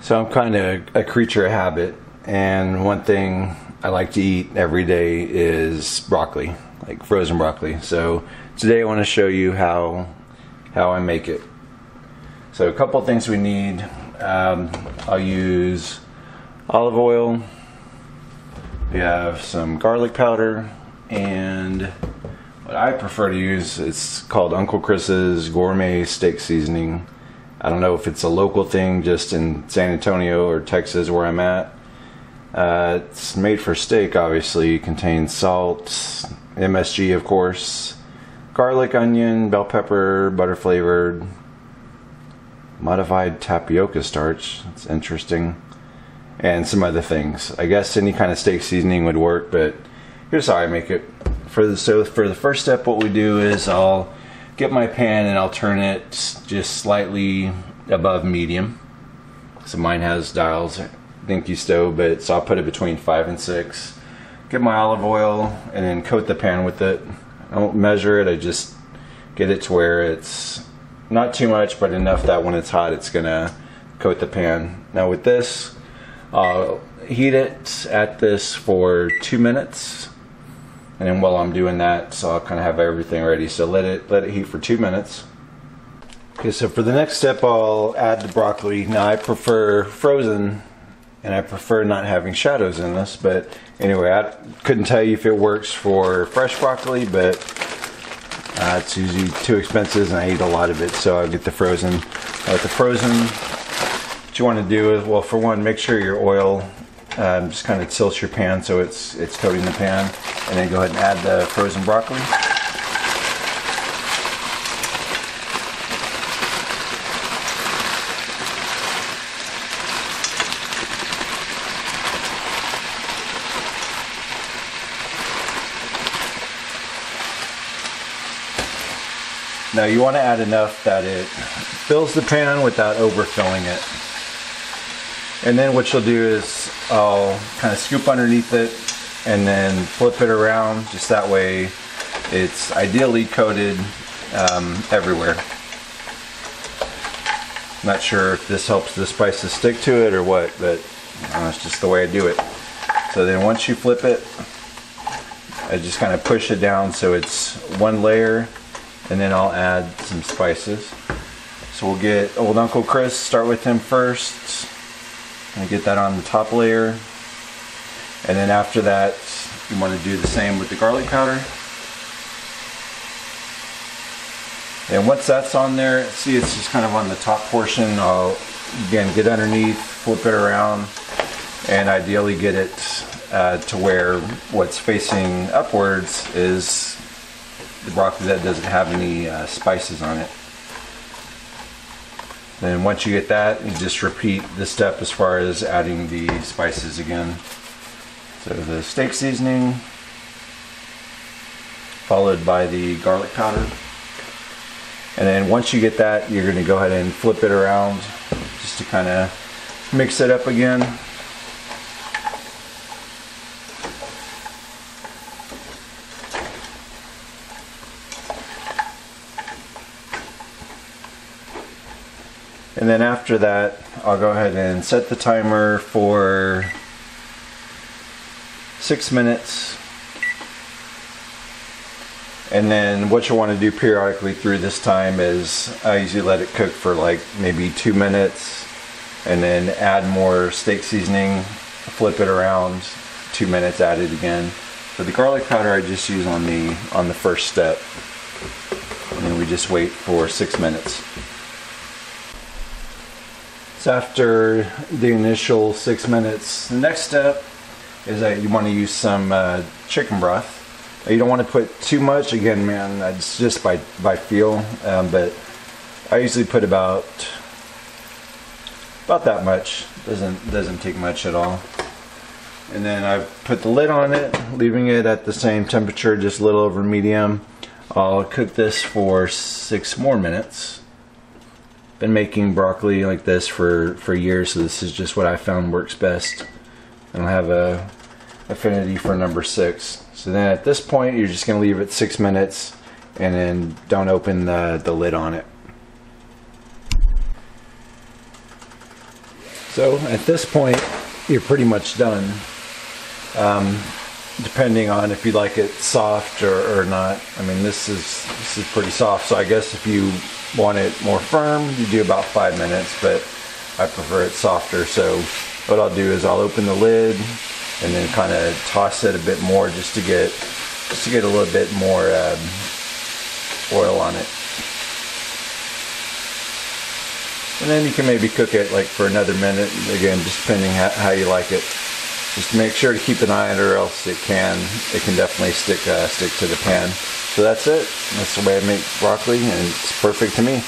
So I'm kind of a creature of habit, and one thing I like to eat every day is broccoli, like frozen broccoli. So today I want to show you how how I make it. So a couple things we need. Um, I'll use olive oil. We have some garlic powder, and what I prefer to use it's called Uncle Chris's Gourmet Steak Seasoning. I don't know if it's a local thing just in San Antonio or Texas where I'm at. Uh, it's made for steak, obviously. It contains salt, MSG, of course, garlic, onion, bell pepper, butter flavored, modified tapioca starch. It's interesting. And some other things. I guess any kind of steak seasoning would work, but here's how I make it. For the, so for the first step, what we do is I'll get my pan and I'll turn it just slightly above medium. So mine has dials, dinky stove, but so I'll put it between five and six. Get my olive oil and then coat the pan with it. I don't measure it, I just get it to where it's not too much, but enough that when it's hot, it's gonna coat the pan. Now with this, I'll heat it at this for two minutes and then while I'm doing that, so I'll kind of have everything ready. So let it let it heat for two minutes. Okay, so for the next step, I'll add the broccoli. Now I prefer frozen, and I prefer not having shadows in this. But anyway, I couldn't tell you if it works for fresh broccoli, but uh, it's usually too expensive, and I eat a lot of it, so I'll get the frozen. With the frozen, what you want to do is, well, for one, make sure your oil um, just kind of tilt your pan so it's it's coating the pan and then go ahead and add the frozen broccoli. Now you want to add enough that it fills the pan without overfilling it. And then what you'll do is I'll kind of scoop underneath it and then flip it around just that way it's ideally coated um, everywhere. Not sure if this helps the spices stick to it or what, but uh, it's just the way I do it. So then once you flip it, I just kind of push it down so it's one layer and then I'll add some spices. So we'll get Old Uncle Chris, start with him first. And get that on the top layer. And then after that, you want to do the same with the garlic powder. And once that's on there, see it's just kind of on the top portion. I'll again get underneath, flip it around, and ideally get it uh, to where what's facing upwards is the broccoli that doesn't have any uh, spices on it. And then once you get that, you just repeat the step as far as adding the spices again. So the steak seasoning, followed by the garlic powder. And then once you get that, you're going to go ahead and flip it around just to kind of mix it up again. And then after that, I'll go ahead and set the timer for six minutes. And then what you want to do periodically through this time is I usually let it cook for like maybe two minutes and then add more steak seasoning, flip it around, two minutes, add it again. For the garlic powder I just use on the on the first step. And then we just wait for six minutes. After the initial six minutes, the next step is that you want to use some uh, chicken broth. You don't want to put too much. Again, man, it's just by by feel. Um, but I usually put about about that much. Doesn't doesn't take much at all. And then I put the lid on it, leaving it at the same temperature, just a little over medium. I'll cook this for six more minutes. Been making broccoli like this for for years, so this is just what I found works best. I don't have a affinity for number six. So then at this point, you're just going to leave it six minutes and then don't open the, the lid on it. So at this point, you're pretty much done. Um, depending on if you like it soft or, or not. I mean, this is this is pretty soft. So I guess if you want it more firm, you do about five minutes. But I prefer it softer. So what I'll do is I'll open the lid and then kind of toss it a bit more just to get just to get a little bit more um, oil on it. And then you can maybe cook it like for another minute, again, just depending how, how you like it. Just make sure to keep an eye on it or else it can, it can definitely stick, uh, stick to the pan. So that's it. That's the way I make broccoli and it's perfect to me.